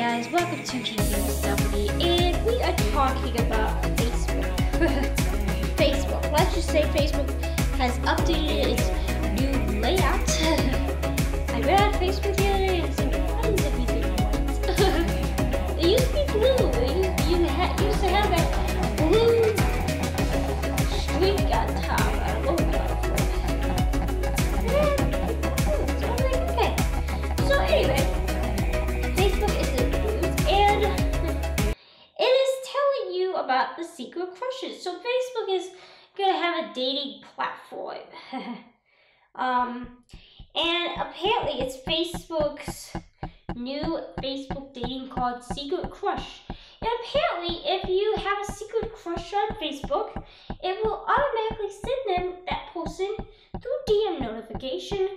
guys, welcome to KKSW, and we are talking about Facebook. Facebook, let's just say Facebook has updated its new layout. I read on Facebook the other day and said, why is it used to be blue, it you ha- used to have about the secret crushes. So Facebook is gonna have a dating platform. um, and apparently it's Facebook's new Facebook dating called Secret Crush. And apparently, if you have a secret crush on Facebook, it will automatically send them that person through DM notification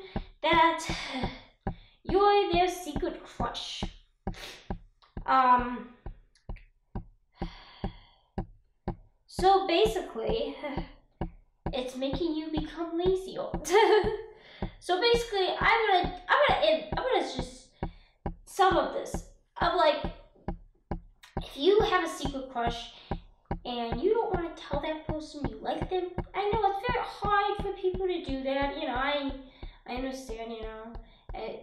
that you're their secret crush. Um. So basically, it's making you become lazy. so basically, I'm gonna, I'm gonna, I'm gonna just sum up this. I'm like, if you have a secret crush and you don't want to tell that person you like them, I know it's very hard for people to do that. You know, I, I understand. You know, I,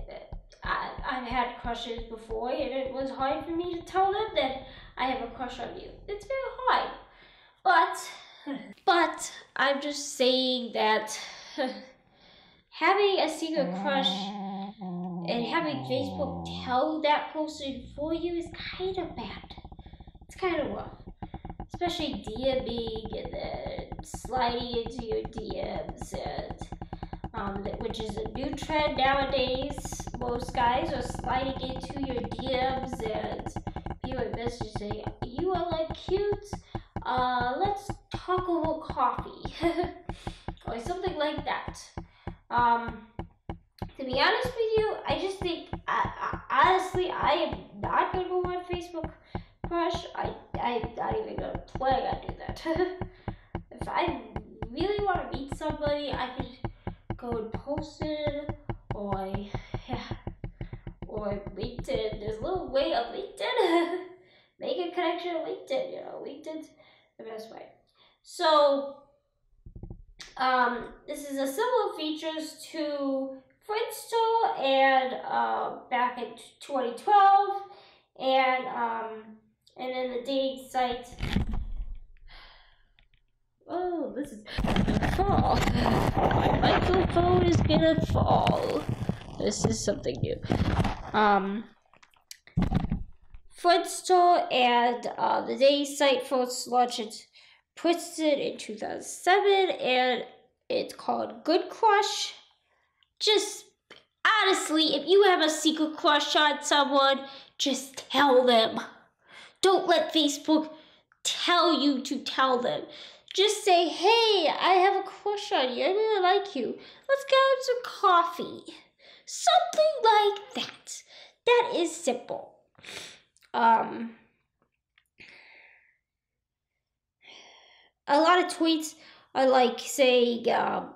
I, I've had crushes before, and it was hard for me to tell them that I have a crush on you. It's very I'm just saying that having a secret crush and having Facebook tell that person for you is kind of bad. It's kind of rough. Especially DMing and then sliding into your DMs and um, which is a new trend nowadays. Most guys are sliding into your DMs and people are messaging "You are like cute. Uh, coffee," or something like that. Um, to be honest with you, I just think, I, I, honestly, I am not gonna go on Facebook Crush. I, I'm not even gonna plan on do that. if I really want to meet somebody, I could go and post it, or yeah, or LinkedIn. There's a little way of LinkedIn. Make a connection on LinkedIn. You know, LinkedIn's the best way. So, um, this is a similar features to Friendster and uh, back in 2012, and um, and then the dating site. Oh, this is gonna fall. My microphone is gonna fall. This is something new. Um, Friendster and uh, the dating site first launched Princeton in 2007, and it's called Good Crush. Just honestly, if you have a secret crush on someone, just tell them. Don't let Facebook tell you to tell them. Just say, hey, I have a crush on you. I really like you. Let's get some coffee. Something like that. That is simple. Um, a lot of tweets are like saying, um,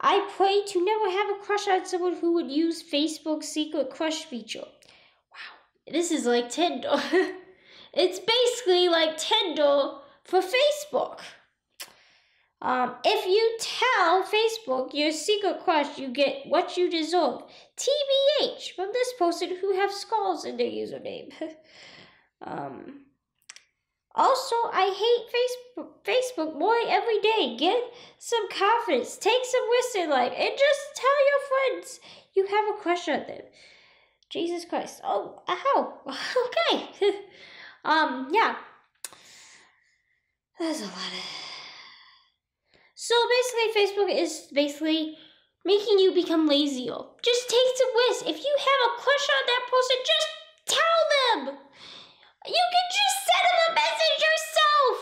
I pray to never have a crush on someone who would use Facebook's secret crush feature. Wow, this is like Tinder. it's basically like Tinder for Facebook. Um, if you tell Facebook your secret crush, you get what you deserve. TBH from this person who have skulls in their username. um, also, I hate Facebook, Facebook more every day. Get some confidence. Take some risks in life. And just tell your friends you have a crush on them. Jesus Christ. Oh, ow. Okay. um, yeah. There's a lot of... So basically, Facebook is basically making you become lazier. Just take some risks. If you have a crush on that person, just tell them. You can just send them a message yourself.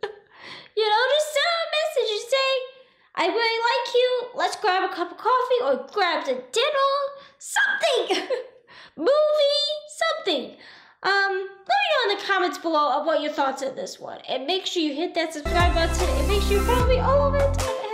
you know, just send them a message and say, I really like you. Let's grab a cup of coffee or grab a dinner. Something. Movie. Something. Um, let me know in the comments below of what your thoughts on this one. And make sure you hit that subscribe button and make sure you follow me all over the time.